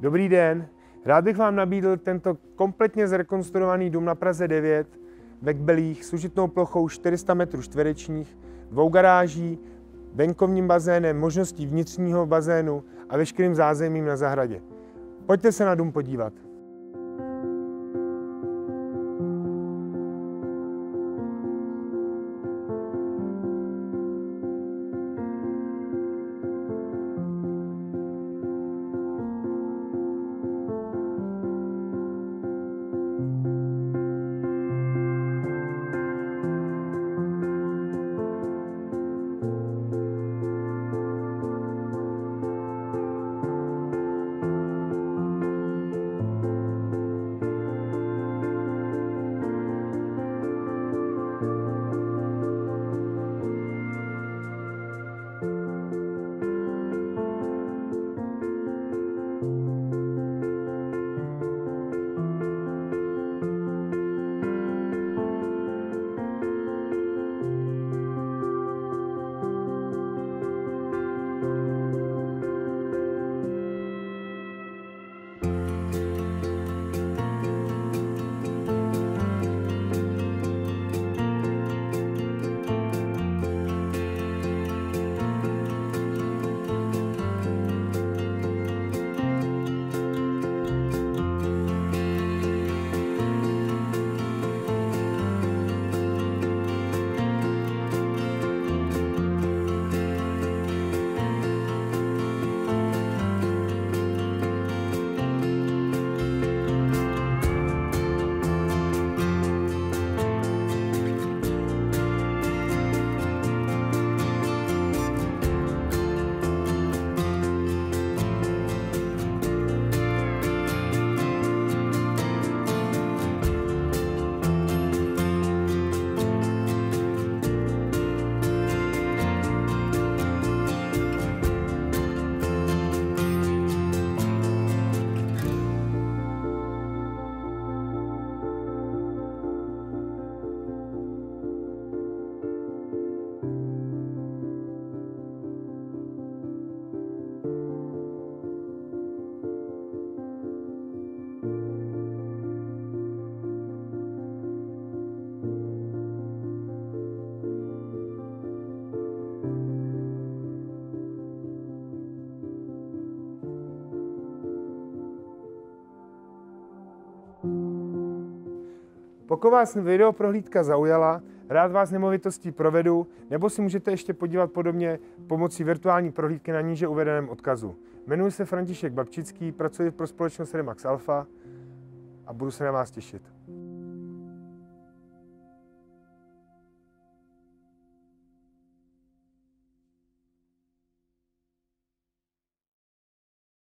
Dobrý den, rád bych vám nabídl tento kompletně zrekonstruovaný dům na Praze 9 ve Kbelích s užitnou plochou 400 metrů čtverečních, dvou garáží, venkovním bazénem, možností vnitřního bazénu a veškerým zázemím na zahradě. Pojďte se na dům podívat. Pokud vás video prohlídka zaujala, rád vás nemovitostí provedu, nebo si můžete ještě podívat podobně pomocí virtuální prohlídky na níže uvedeném odkazu. Jmenuji se František Babčický, pracuji pro společnost Remax Alpha a budu se na vás těšit.